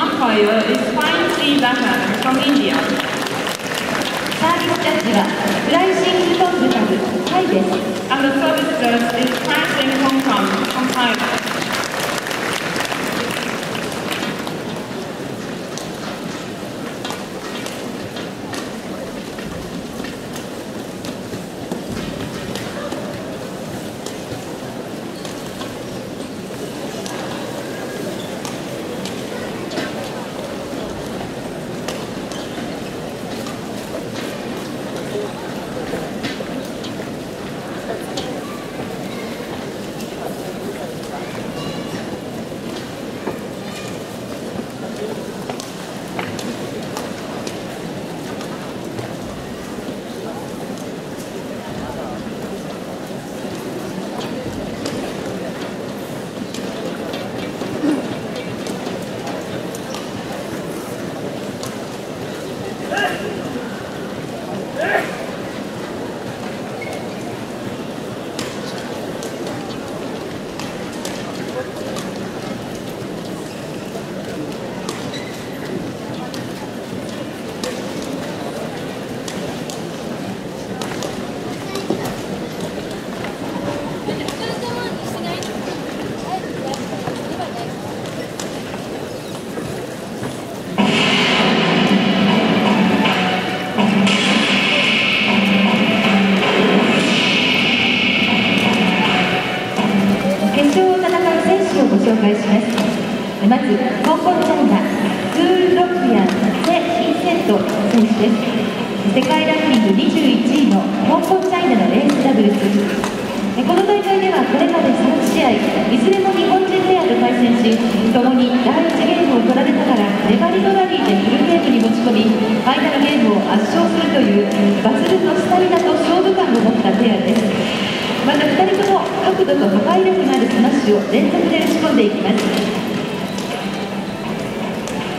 umpire is Fine C. Bahan from India. サービスジャッジはフライシング・トングタブタイです And the service judge is Francine Hong Kong from Thailand. ご紹介しますまず香港チャイナクール・ロックヤンセ・インセント選手です世界ランキング21位の香港チャイナのエースダブルスこの大会ではこれまで3試合いずれも日本人ペアと対戦し共に第1ゲームを取られながら粘りのラリーでフルゲームに持ち込みファイナルゲームを圧勝するという抜群のスタミナと勝負感を持ったペアですまた2人とも角度と破壊力のあるスマッシュを連続で打ち込んでいきます。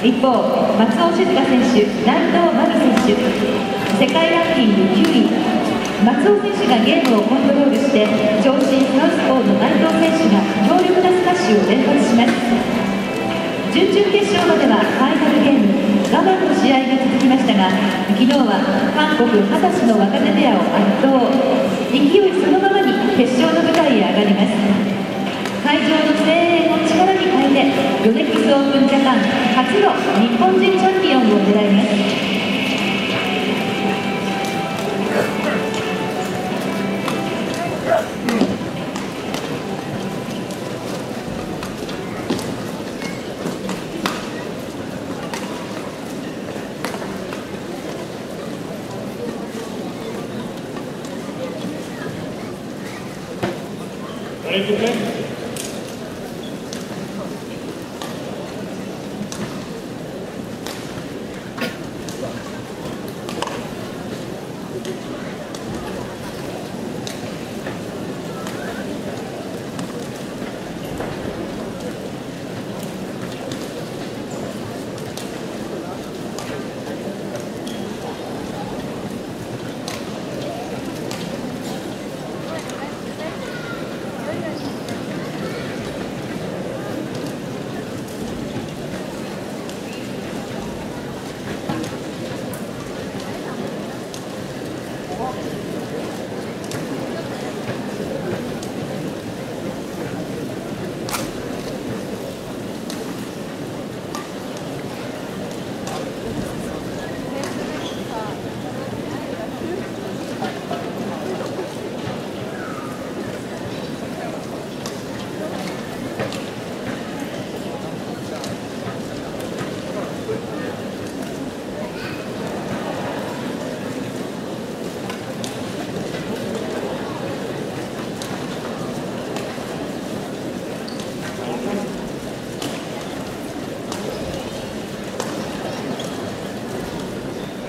一方松尾静香選手内藤真美選手世界ランキング9位。松尾選手がゲームをコントロールして長身サウスポーの内藤選手が強力なスマッシュを連発します。準々決勝まではファイナルゲーム我慢の試が昨日は韓国二十歳の若手ペアを圧倒。勢いそのままに決勝の舞台へ上がります。会場の声援を力に変えてヨネックスオープンジャパン初の日本人チャンピオンを狙います。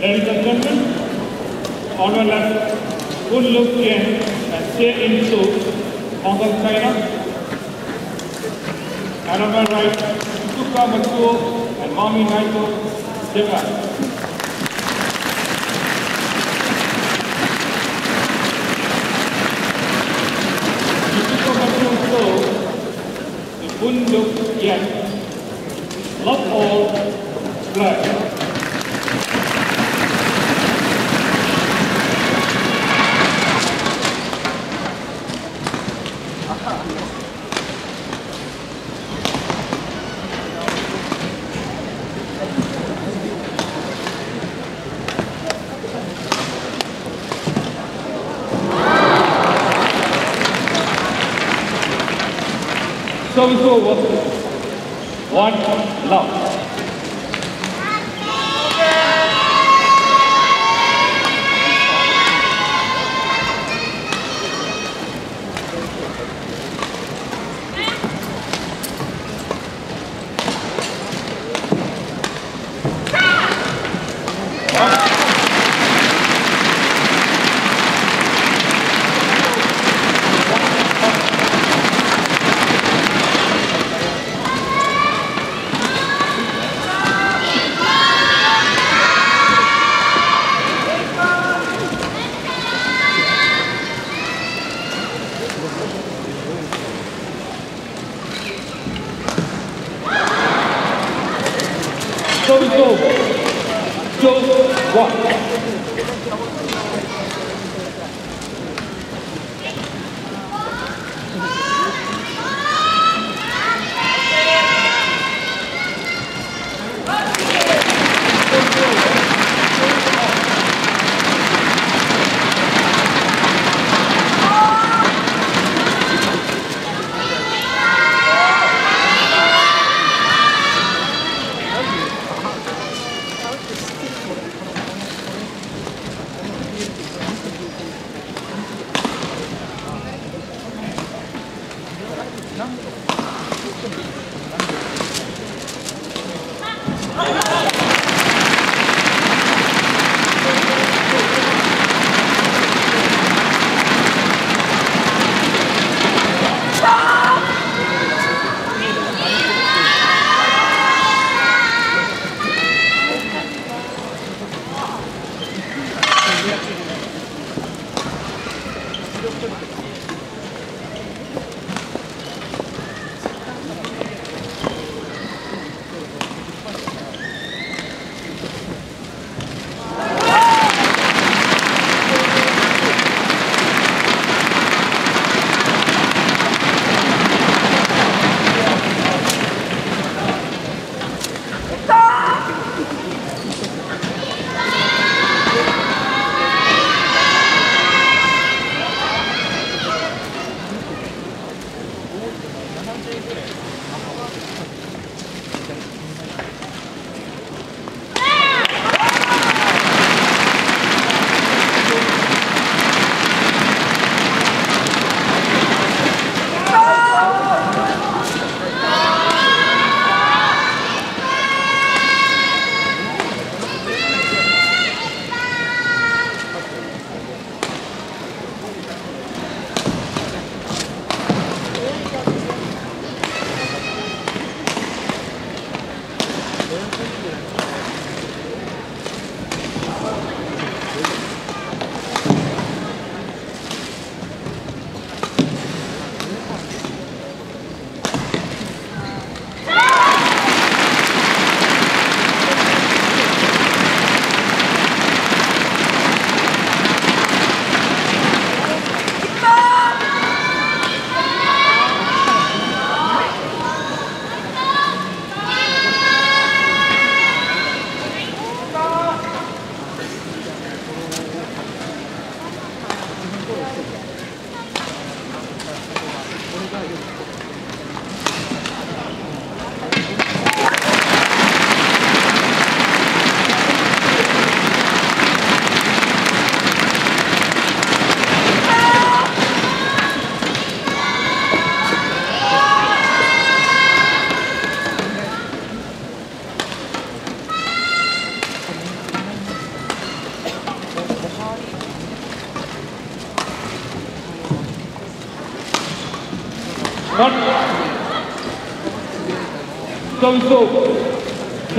Ladies and gentlemen, on your left, good look in and stay into Hong Kong, China. And on your right, Suka Matsuo and Mami Naito, Japan. Love all to słowo.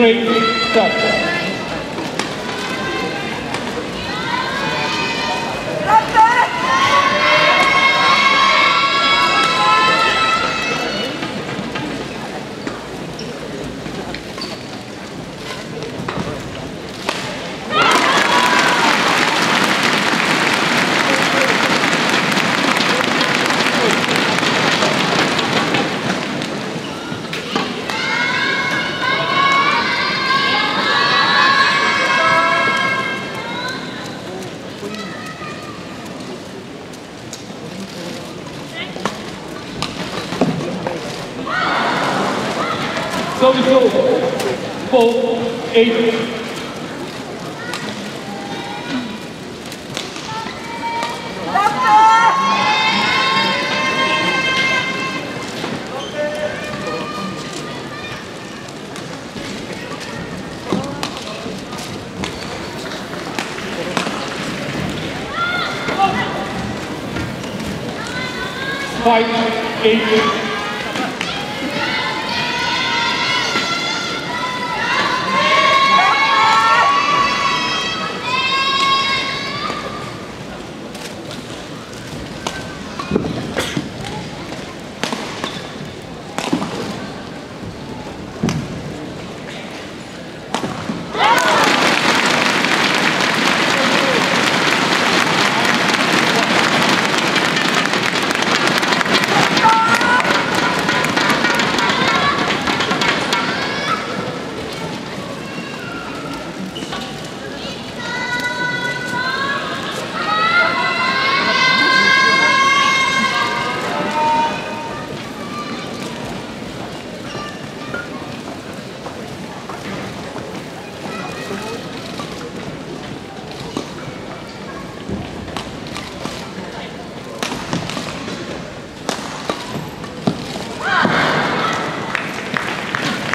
great. State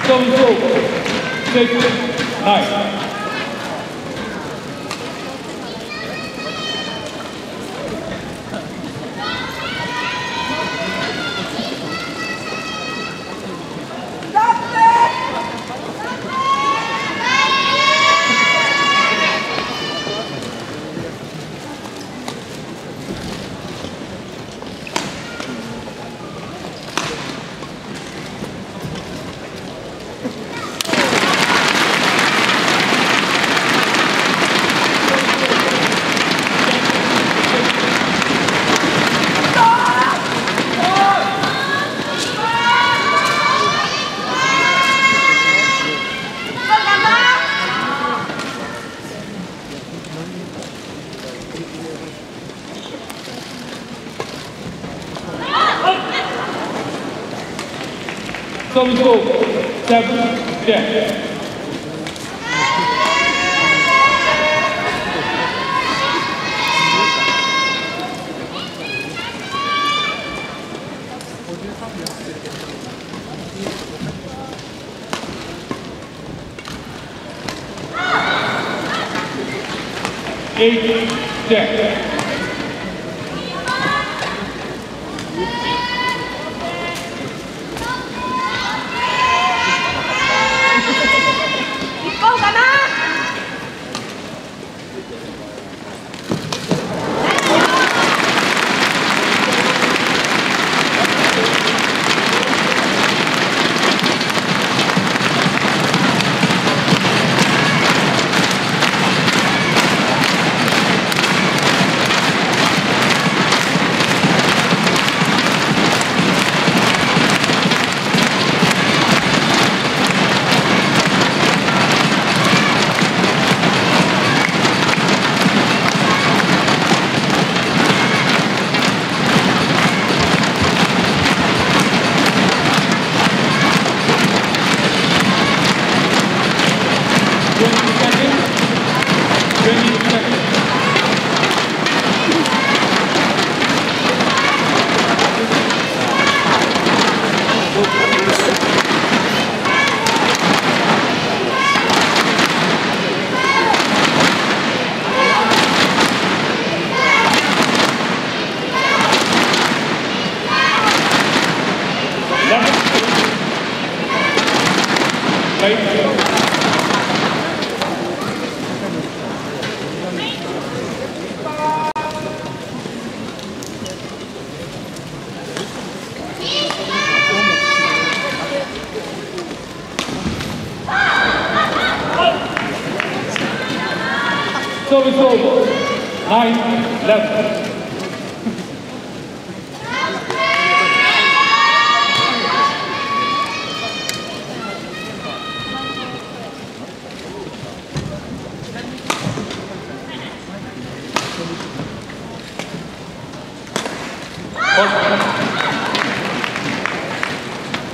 Take it, Nice.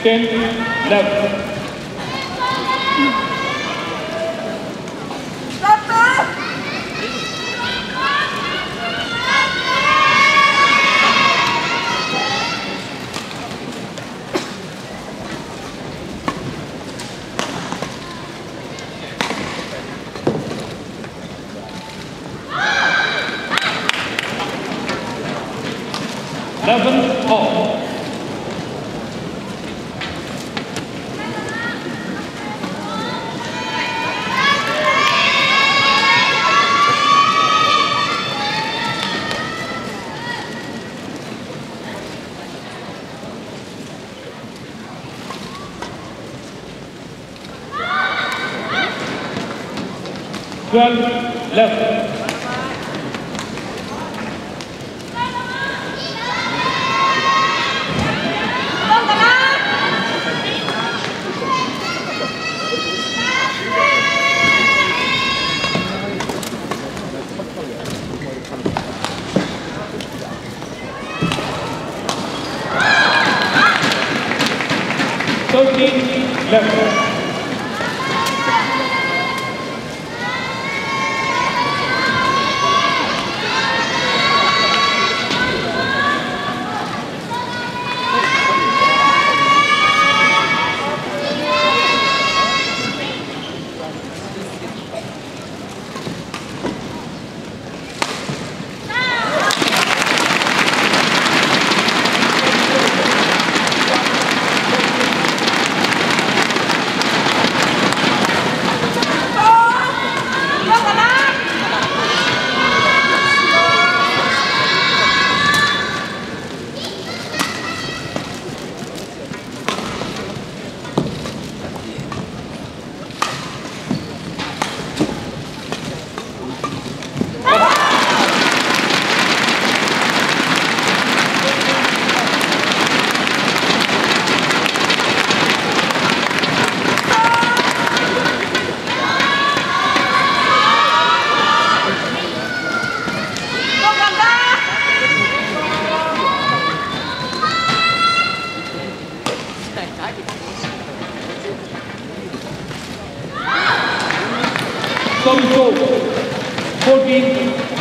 10, 11. أفضل لك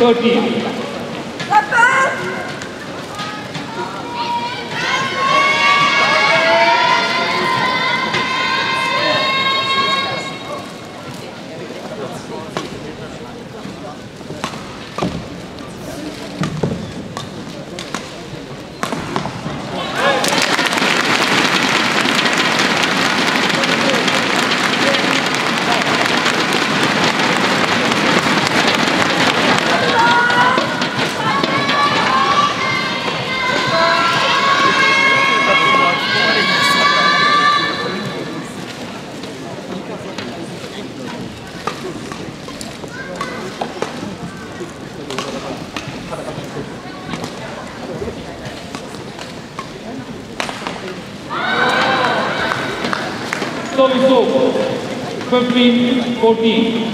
30. 14.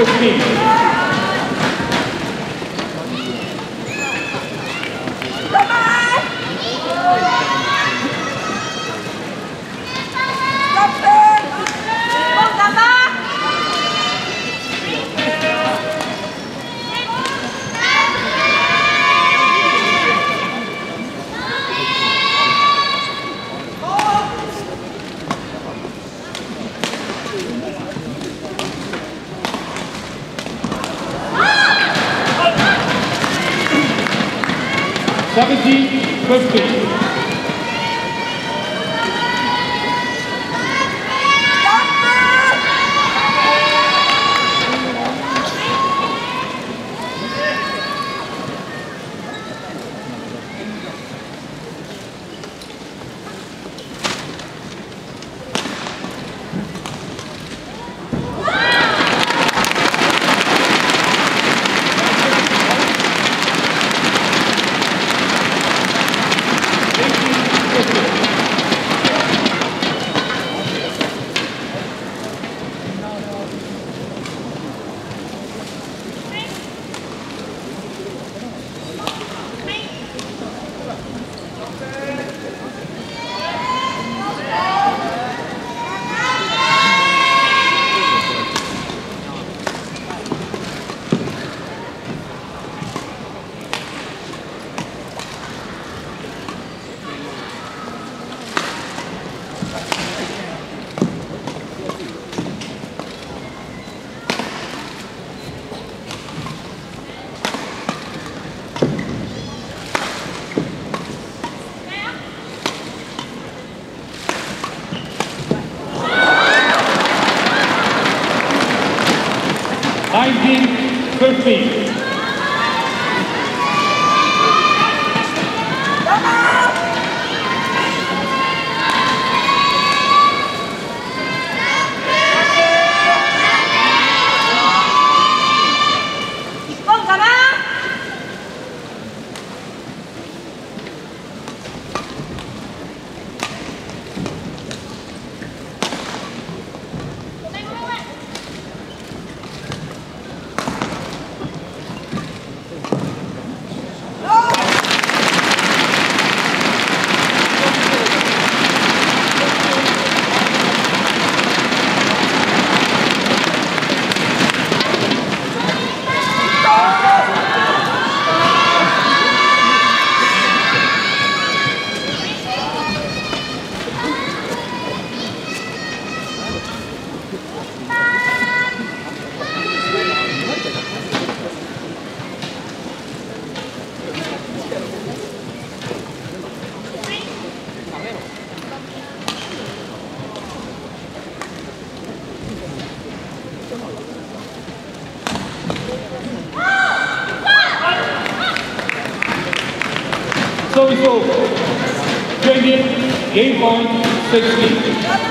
meus filhos. service over. 16.